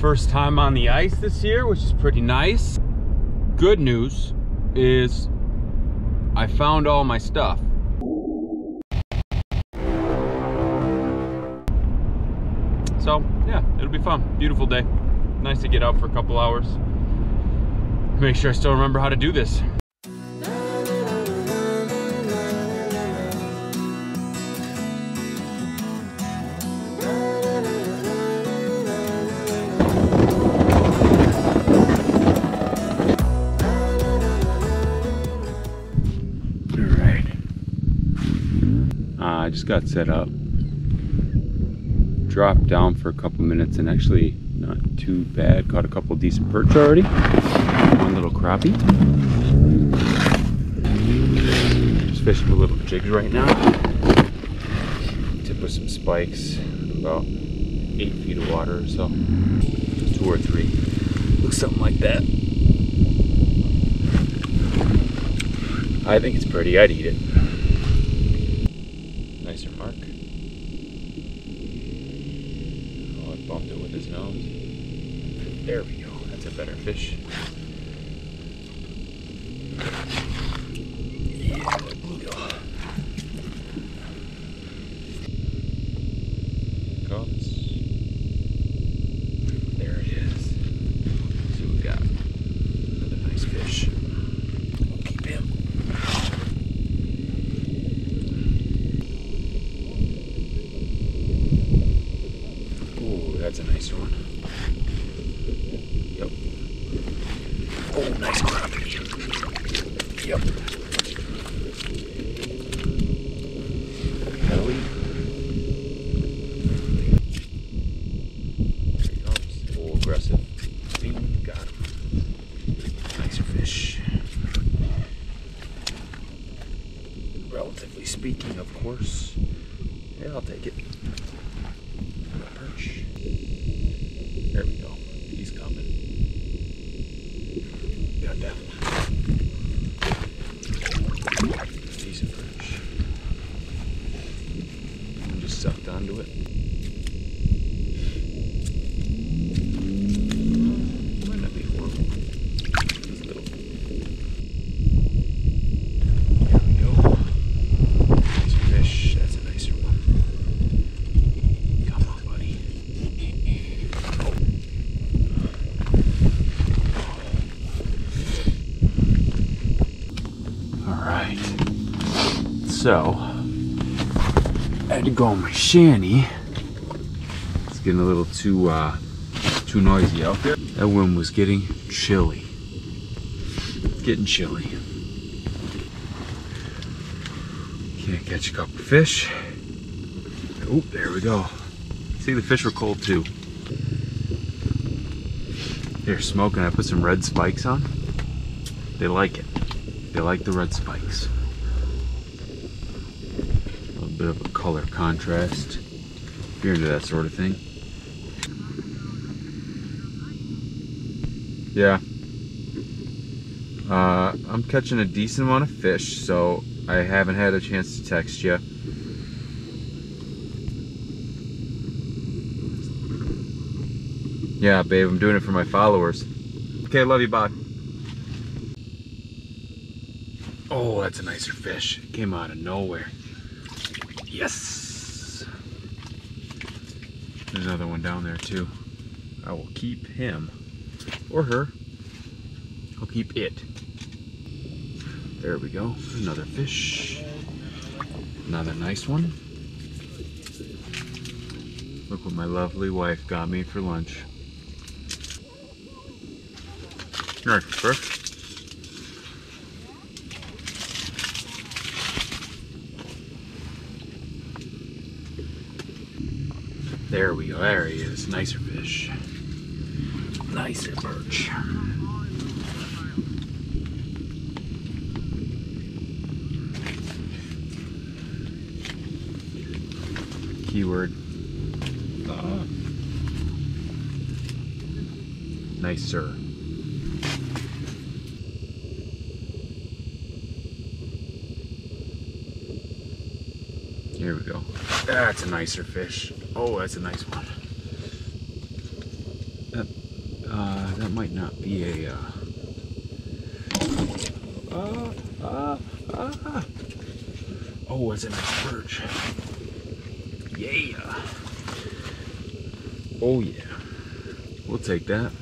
First time on the ice this year, which is pretty nice. Good news is I found all my stuff. So, yeah, it'll be fun. Beautiful day. Nice to get out for a couple hours. Make sure I still remember how to do this. I just got set up. Dropped down for a couple minutes and actually not too bad. Caught a couple decent perch already. One little crappie. Just fishing with little jigs right now. Tip with some spikes. About eight feet of water or so. Two or three. Looks something like that. I think it's pretty. I'd eat it. Nicer mark. Oh, I bumped it with his nose. There we go. That's a better fish. Yeah, bluegill. Comes. There it is. See what we got. Another nice fish. We'll keep him. Ooh, that's a nice one. Yep. Oh, nice crappie. Yep. Aggressive. Fish. Relatively speaking, of course. Yeah, I'll take it. Perch. There we go. He's coming. Got that one. Decent perch. And just sucked onto it. So, Had to go on my shanty. It's getting a little too uh, too noisy out there. That wind was getting chilly. Getting chilly. Can't catch a couple fish. Oh, there we go. See, the fish were cold too. They're smoking. I put some red spikes on. They like it. They like the red spikes. Bit of a color contrast. If you're into that sort of thing. Yeah. Uh, I'm catching a decent amount of fish, so I haven't had a chance to text you. Yeah, babe, I'm doing it for my followers. Okay, love you, bye. Oh, that's a nicer fish. It came out of nowhere. Yes. There's another one down there too. I will keep him or her. I'll keep it. There we go. Another fish. Another nice one. Look what my lovely wife got me for lunch. Nice. There we go. There he is. Nicer fish. Nicer perch. Keyword. Ah. Nice, sir. Here we go. That's a nicer fish. Oh, that's a nice one. That, uh, that might not be a, uh... Ah, ah, ah. Oh, it's a nice perch. Yeah. Oh, yeah. We'll take that.